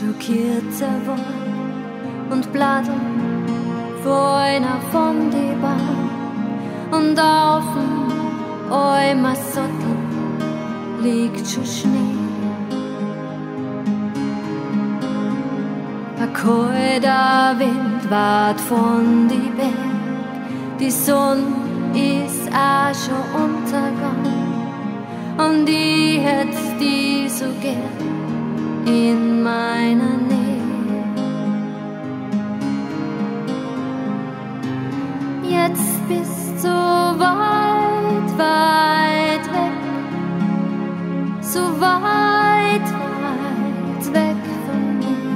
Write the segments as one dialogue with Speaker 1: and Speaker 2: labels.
Speaker 1: schockiert zerwollt und Bladel vor einer von die Bar und auf'n Eimer Sottel liegt schon Schnee. Ein kalter Wind wart von die Berg, die Sonne ist auch schon untergegangen und ich hätt die bist du weit, weit weg, so weit, weit weg von mir.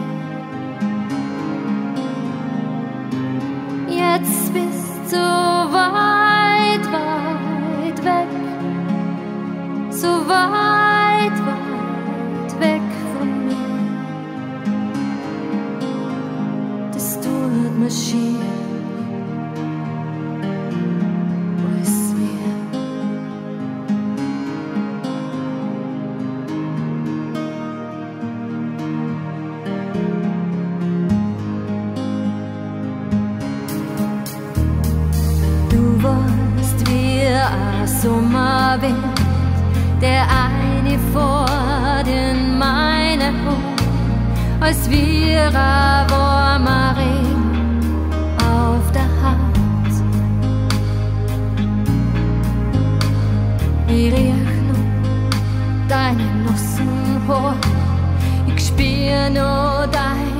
Speaker 1: Jetzt bist du weit, weit weg, so weit, weit weg von mir. Das tut mir schier. Du warst wie ein Sommerwind, der eine fort in meine Hut, als wir warmer Regen auf der Haut. Ich riech noch deine nassen Haar, ich spür noch dein